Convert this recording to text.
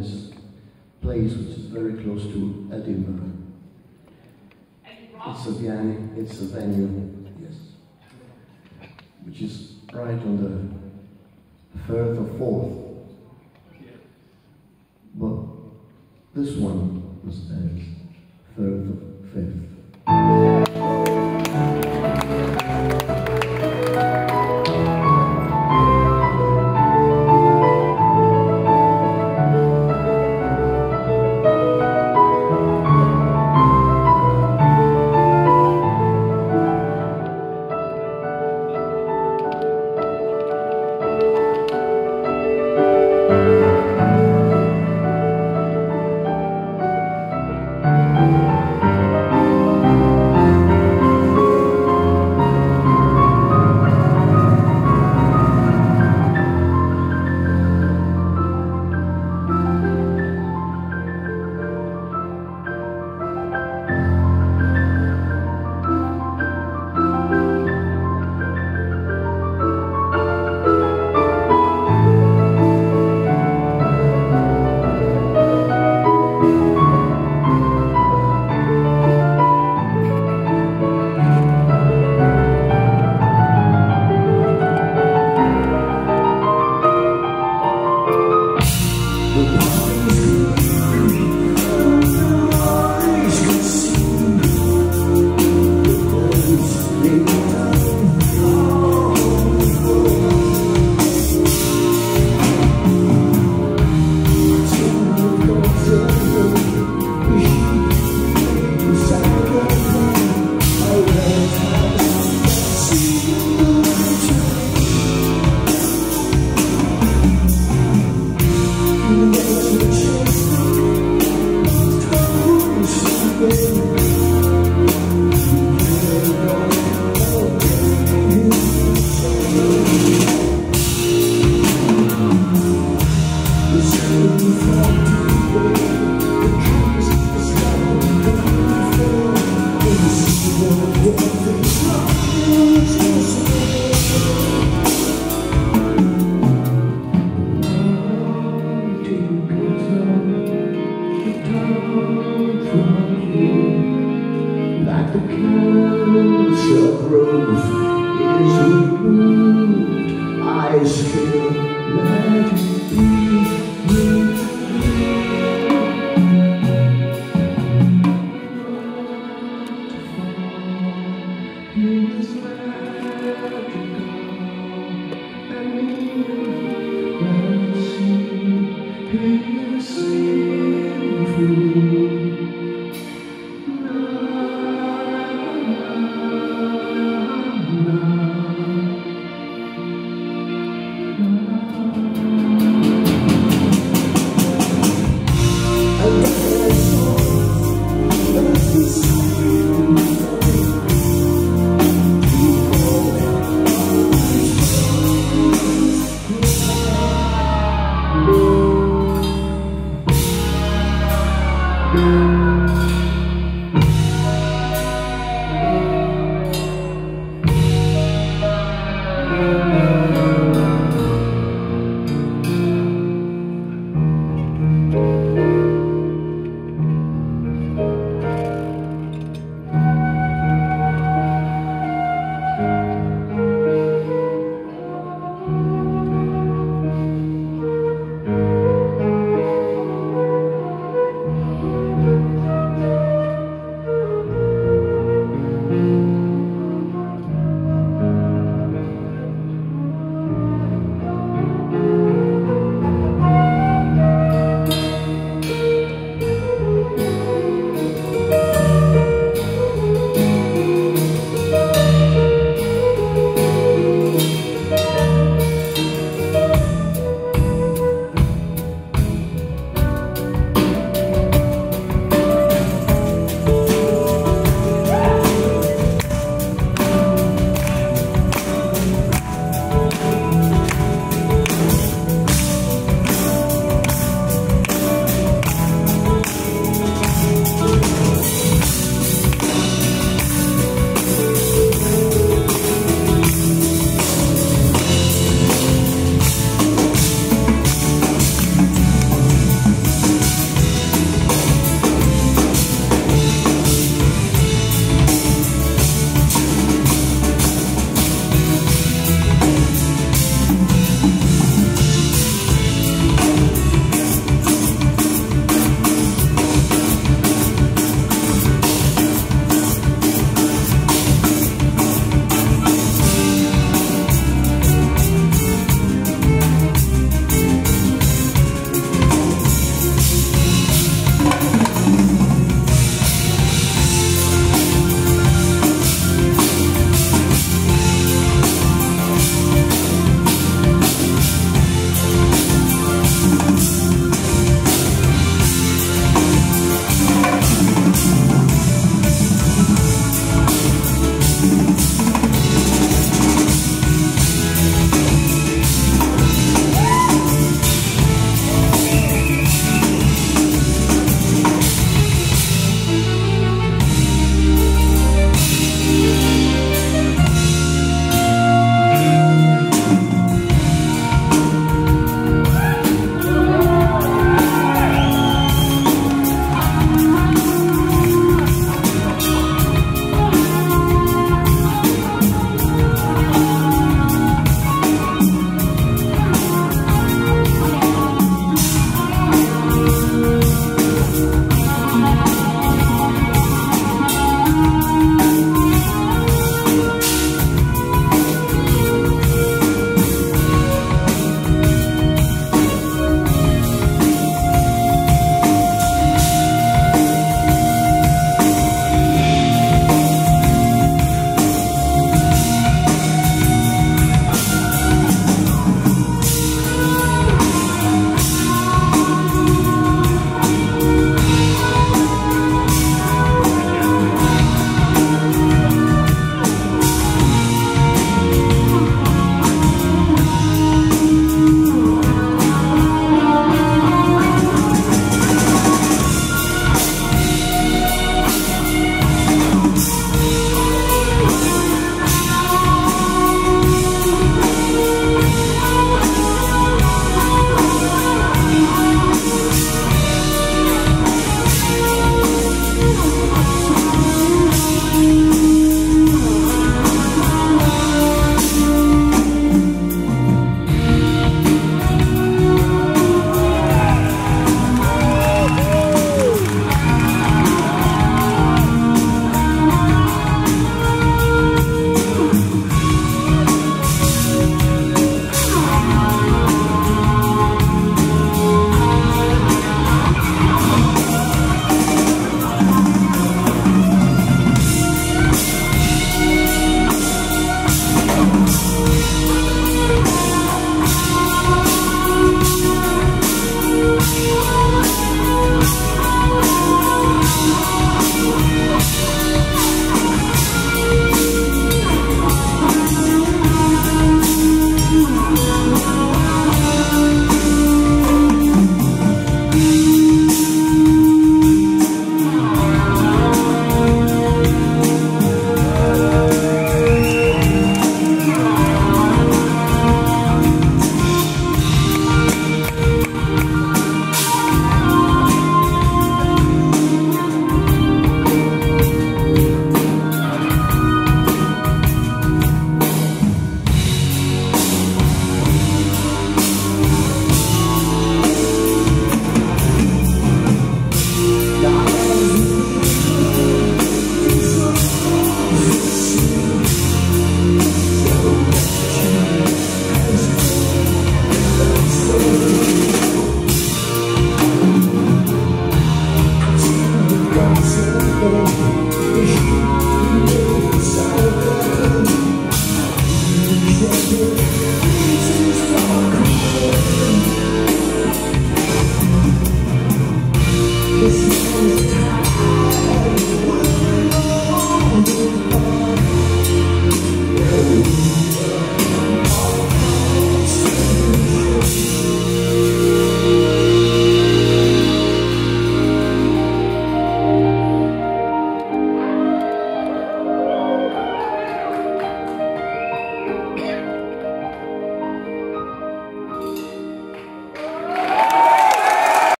this place which is very close to Edinburgh. It's a venue, it's a venue, yes, which is right on the Firth of Forth. But this one was there.